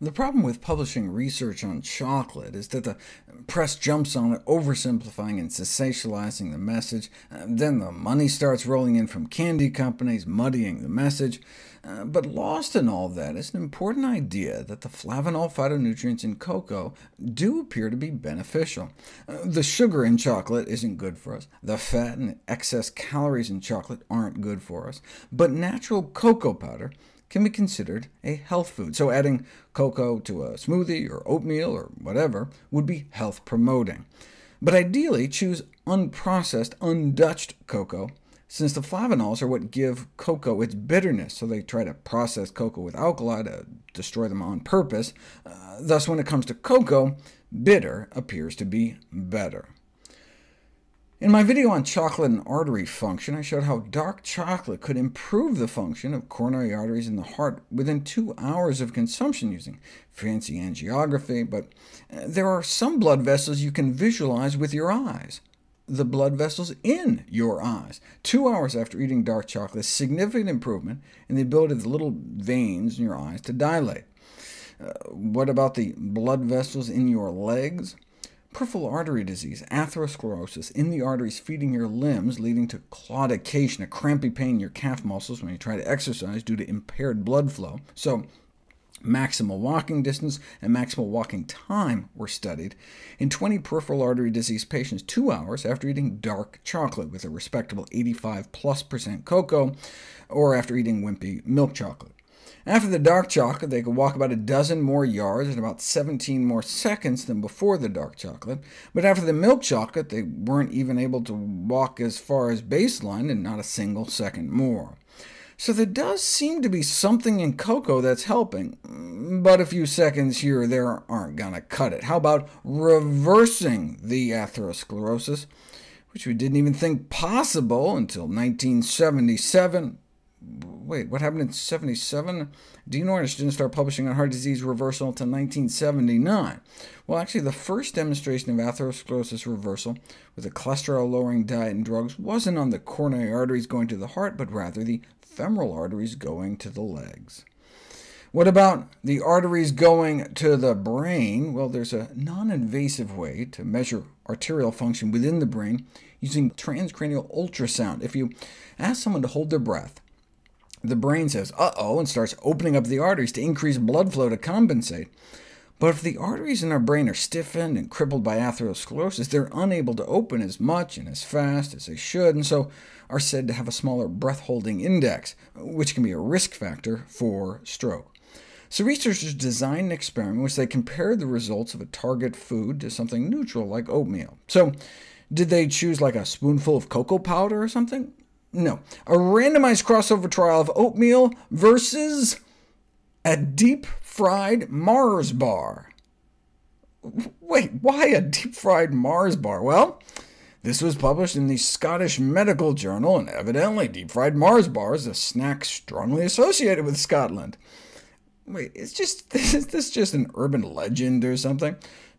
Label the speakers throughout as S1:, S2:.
S1: The problem with publishing research on chocolate is that the press jumps on it, oversimplifying and sensationalizing the message. Uh, then the money starts rolling in from candy companies, muddying the message. Uh, but lost in all that is an important idea that the flavanol phytonutrients in cocoa do appear to be beneficial. Uh, the sugar in chocolate isn't good for us. The fat and excess calories in chocolate aren't good for us. But natural cocoa powder can be considered a health food, so adding cocoa to a smoothie or oatmeal or whatever would be health-promoting. But ideally, choose unprocessed, undutched cocoa, since the flavonols are what give cocoa its bitterness, so they try to process cocoa with alkali to destroy them on purpose. Uh, thus, when it comes to cocoa, bitter appears to be better. In my video on chocolate and artery function, I showed how dark chocolate could improve the function of coronary arteries in the heart within two hours of consumption using fancy angiography, but uh, there are some blood vessels you can visualize with your eyes. The blood vessels in your eyes. Two hours after eating dark chocolate, significant improvement in the ability of the little veins in your eyes to dilate. Uh, what about the blood vessels in your legs? Peripheral artery disease, atherosclerosis, in the arteries feeding your limbs, leading to claudication, a crampy pain in your calf muscles when you try to exercise due to impaired blood flow. So maximal walking distance and maximal walking time were studied in 20 peripheral artery disease patients two hours after eating dark chocolate with a respectable 85 plus percent cocoa, or after eating wimpy milk chocolate. After the dark chocolate, they could walk about a dozen more yards in about 17 more seconds than before the dark chocolate, but after the milk chocolate, they weren't even able to walk as far as baseline in not a single second more. So there does seem to be something in cocoa that's helping, but a few seconds here or there aren't going to cut it. How about reversing the atherosclerosis, which we didn't even think possible until 1977? Wait, what happened in 77? Dean Ornish didn't start publishing on heart disease reversal until 1979. Well, actually, the first demonstration of atherosclerosis reversal with a cholesterol-lowering diet and drugs wasn't on the coronary arteries going to the heart, but rather the femoral arteries going to the legs. What about the arteries going to the brain? Well, there's a non-invasive way to measure arterial function within the brain using transcranial ultrasound. If you ask someone to hold their breath, the brain says, uh-oh, and starts opening up the arteries to increase blood flow to compensate. But if the arteries in our brain are stiffened and crippled by atherosclerosis, they're unable to open as much and as fast as they should, and so are said to have a smaller breath-holding index, which can be a risk factor for stroke. So researchers designed an experiment in which they compared the results of a target food to something neutral like oatmeal. So did they choose like a spoonful of cocoa powder or something? No, a randomized crossover trial of oatmeal versus a deep-fried Mars bar. Wait, why a deep-fried Mars bar? Well, this was published in the Scottish Medical Journal, and evidently deep-fried Mars bars, is a snack strongly associated with Scotland. Wait, is just is this just an urban legend or something?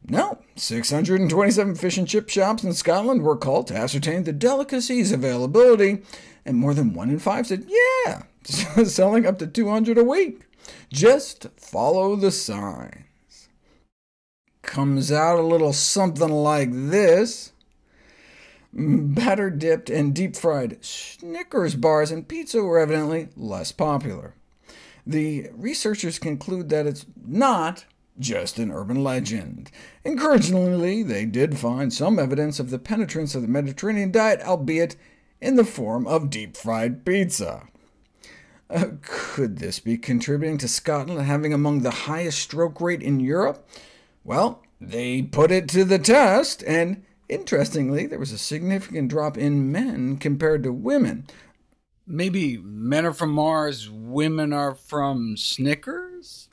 S1: No, 627 fish and chip shops in Scotland were called to ascertain the delicacy's availability, and more than one in five said, yeah, selling up to 200 a week. Just follow the signs. Comes out a little something like this. Batter dipped and deep-fried Snickers bars and pizza were evidently less popular. The researchers conclude that it's not just an urban legend. Encouragingly, they did find some evidence of the penetrance of the Mediterranean diet, albeit in the form of deep-fried pizza. Uh, could this be contributing to Scotland having among the highest stroke rate in Europe? Well, they put it to the test, and interestingly, there was a significant drop in men compared to women. Maybe men are from Mars, women are from Snickers?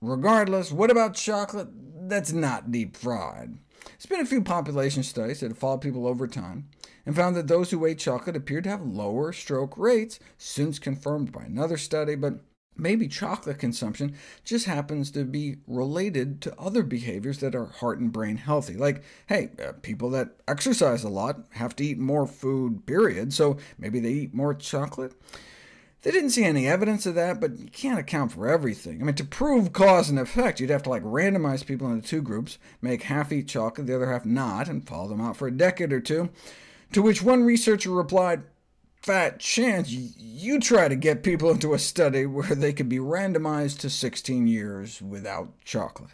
S1: Regardless, what about chocolate that's not deep-fried? There's been a few population studies that have followed people over time, and found that those who ate chocolate appeared to have lower stroke rates, since confirmed by another study, but maybe chocolate consumption just happens to be related to other behaviors that are heart and brain healthy. Like, hey, uh, people that exercise a lot have to eat more food, period, so maybe they eat more chocolate. They didn't see any evidence of that, but you can't account for everything. I mean, to prove cause and effect, you'd have to like randomize people into two groups, make half eat chocolate, the other half not, and follow them out for a decade or two, to which one researcher replied, fat chance you try to get people into a study where they could be randomized to 16 years without chocolate.